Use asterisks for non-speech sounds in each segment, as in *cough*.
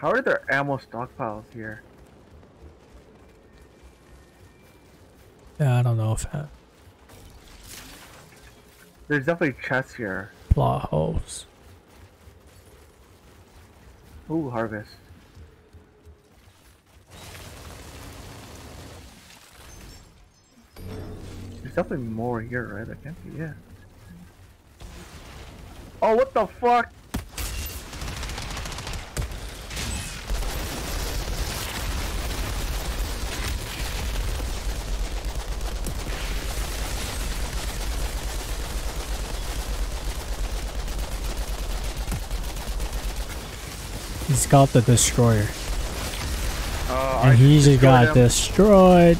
How are there ammo stockpiles here? Yeah, I don't know if that There's definitely chests here. plot holes. Ooh, harvest. There's definitely more here, right? I can't be, it. Oh, what the fuck? He's got the destroyer. Uh, And I he just got him. destroyed.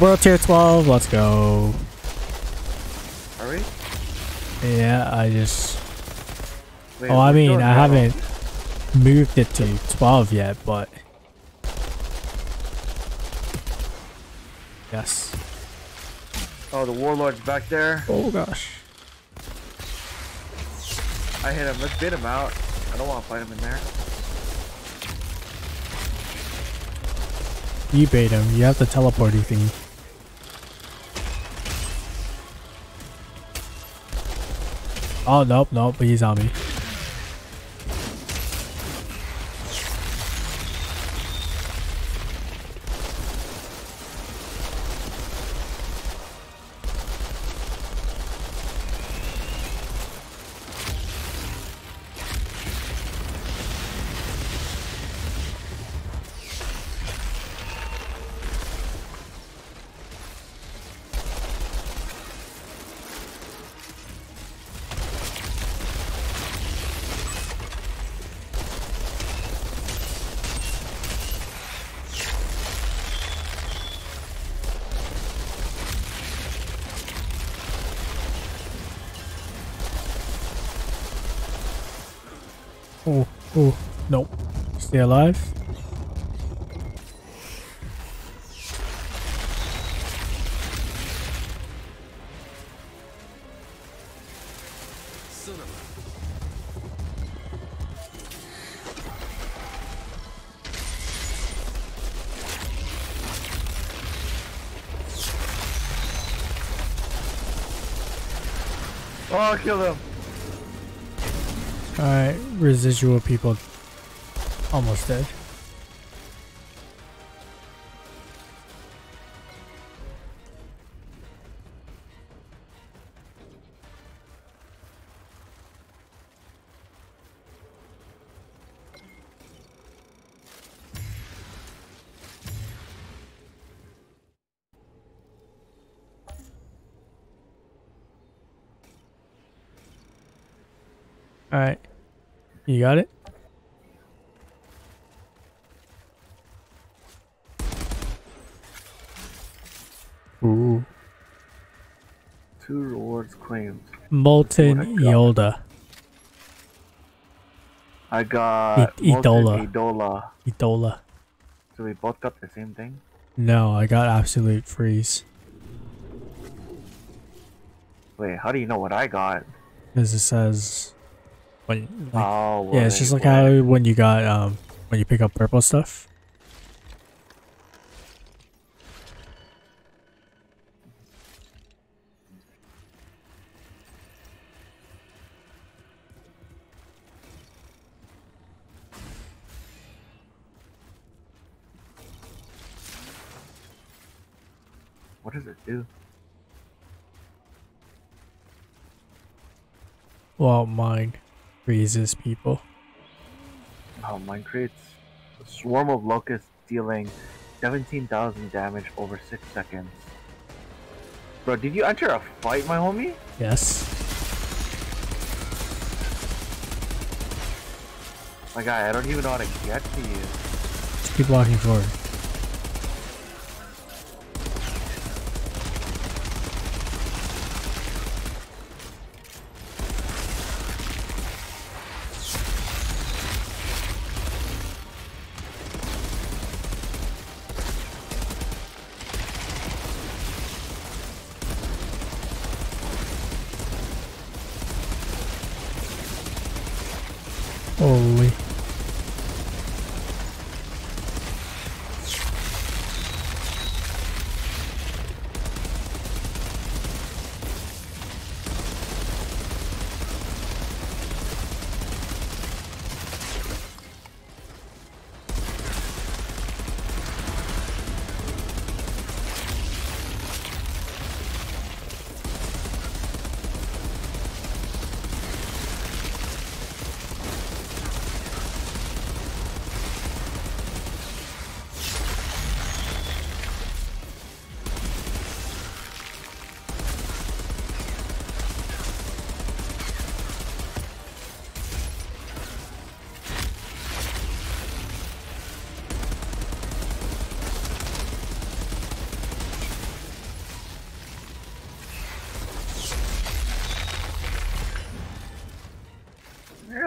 World tier 12, let's go. Are we? Yeah, I just. Wait, oh, I mean, I haven't moved it to 12 yet, but. Yes. Oh, the warlord's back there. Oh gosh. I hit him. Let's bait him out. I don't want to fight him in there. You bait him. You have the teleporting thing. Oh, nope, nope, he's on me. Oh, oh, nope. Stay alive. Oh, I killed him. Alright, residual people almost dead. Alright. You got it? Ooh. Two rewards claimed. Molten What I got. Yolda. I got I- Idola. Idola. Idola. So we both got the same thing. No, I got Absolute Freeze. Wait, how do you know what I got? Because it says. When, like, oh, yeah, it's just like how when you got, um, when you pick up purple stuff. What does it do? Well, mine freezes people. Oh, mine creates a swarm of locusts dealing 17,000 damage over 6 seconds. Bro, did you enter a fight, my homie? Yes. My guy, I don't even know how to get to you. Just keep walking forward.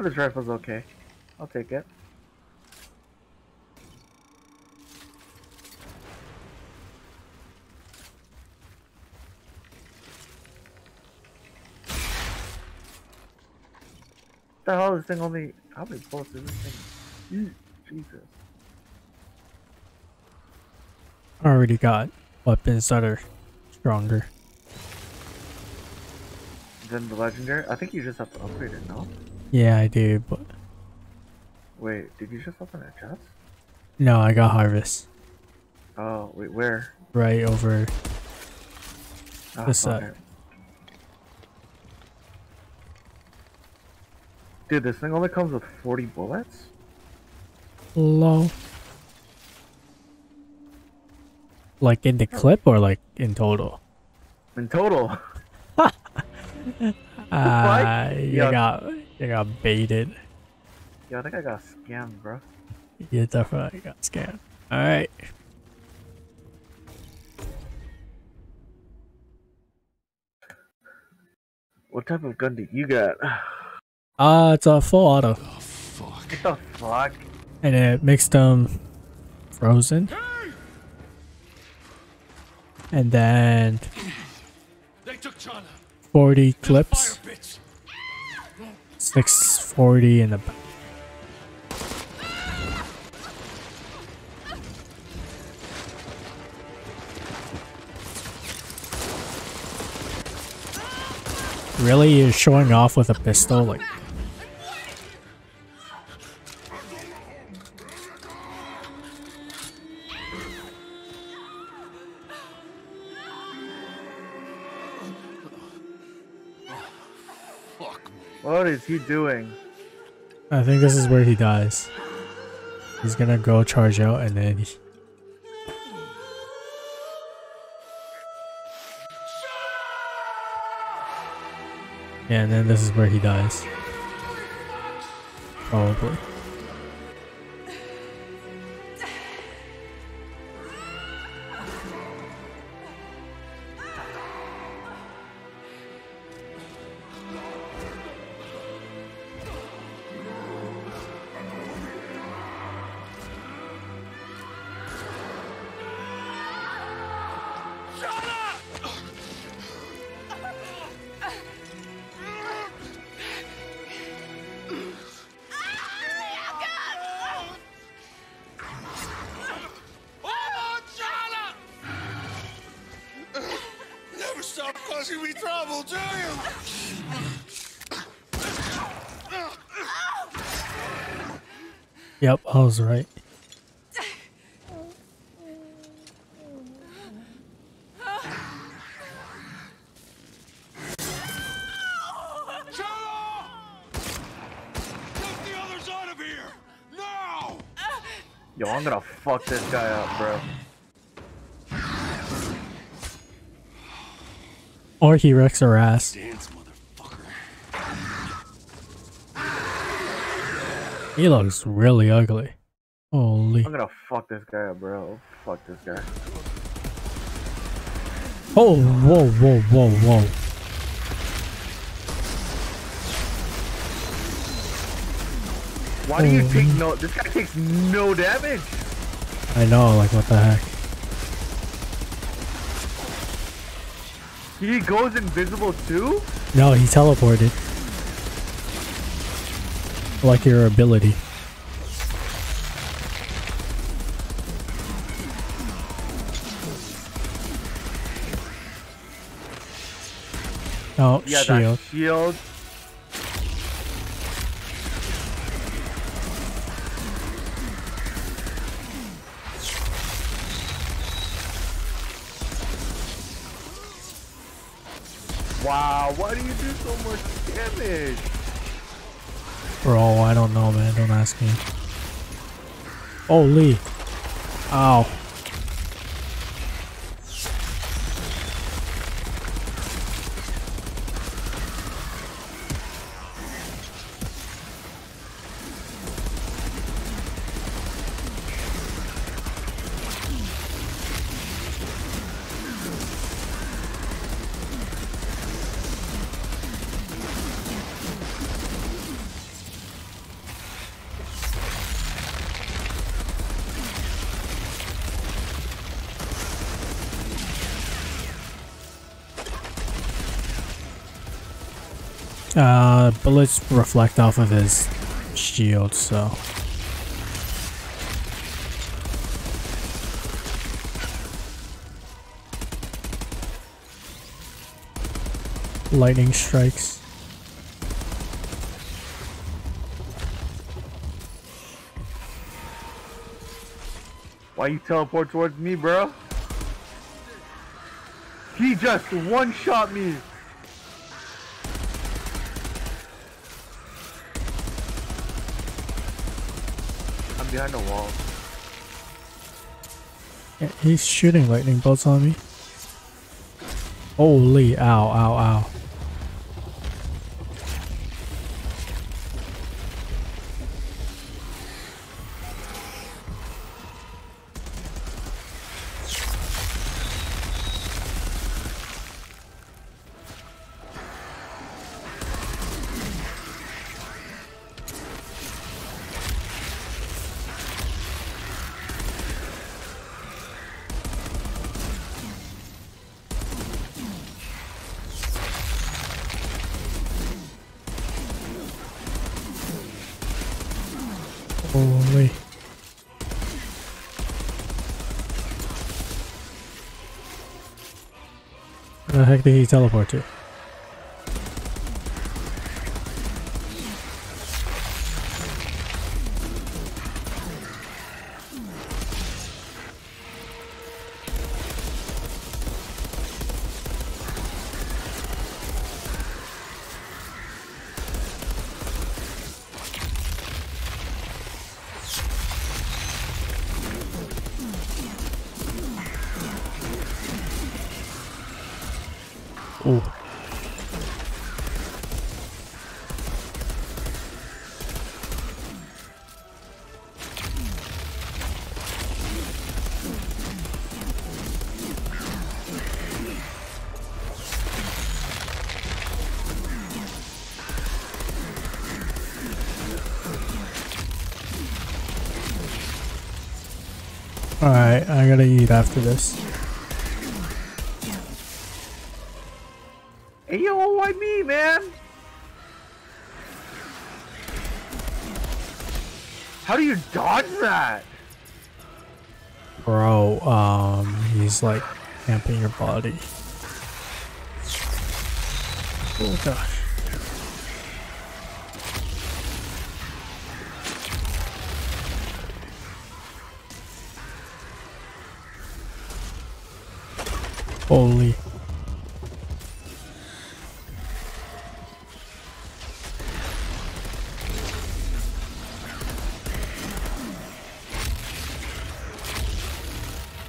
This rifle's okay. I'll take it. The hell, this thing only. How many bullets is this thing? Jesus. I already got weapons that are stronger. Than the legendary? I think you just have to upgrade it, no? Yeah, I do, but Wait, did you just open a chest? no, I got harvest Oh, wait, where? right over. Ah, This side. Dude, this thing only comes with 40 bullets? Low. Like in the clip or like in total? In total. *laughs* *laughs* You Yeah. got you got baited. Yeah, I think I got scammed, bro. You definitely got scammed. All right. What type of gun did you get? *sighs* Uh, it's a full auto, Oh, fuck. What the fuck? and it makes them frozen. And then They took Channa. 40 clips, pits. 640 in the back. Really, you're showing off with a pistol? Like, What is he doing? I think this is where he dies. He's gonna go charge out and then he... Yeah, and then this is where he dies. Probably. Stop causing me trouble, do you? Yep, I was right. Get the others out of here! Now! Yo, I'm gonna fuck this guy up, bro. Or he wrecks her ass. Dance, motherfucker. He looks really ugly. Holy. I'm gonna fuck this guy up, bro. Fuck this guy. Oh, whoa, whoa, whoa, whoa. Why do you take no? This guy takes no damage. I know, like, what the heck. He goes invisible too. No, he teleported. Like your ability. Oh, Yeah, shield. shield. Wow, why do you do so much damage? Bro, I don't know, man. Don't ask me. Holy. Ow. Uh, bullets reflect off of his shield, so. Lightning strikes. Why you teleport towards me, bro? He just one-shot me. Behind the wall. He's shooting lightning bolts on me. Holy, ow, ow, ow. Heck did he teleport to? Alright, I gotta eat after this. Hey yo, why me, man? How do you dodge that? Bro, um, he's like camping your body. Oh gosh. Holy.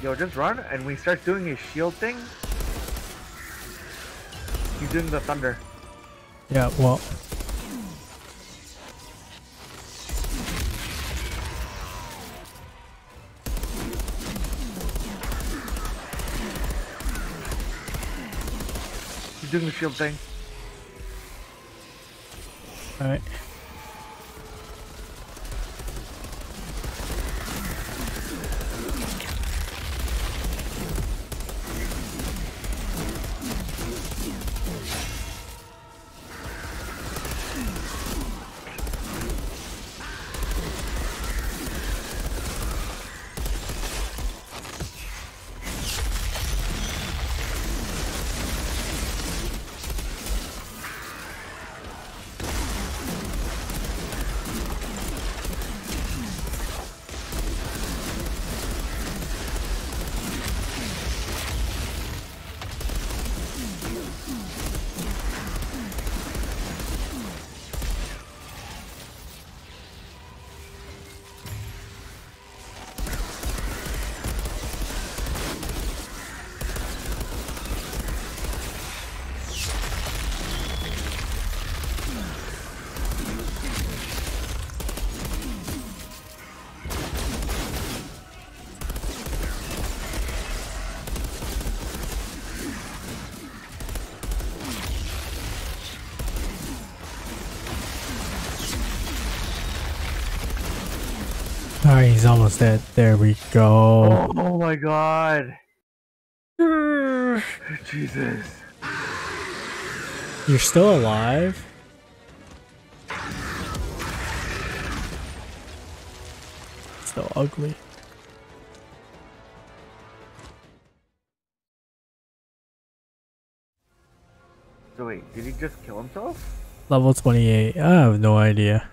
Yo, just run and we start doing his shield thing. He's doing the thunder. Yeah, well. Doing the shield thing. Alright. Alright, he's almost dead. There we go. Oh, oh my god. *sighs* Jesus. You're still alive? So ugly. So wait, did he just kill himself? Level 28. I have no idea.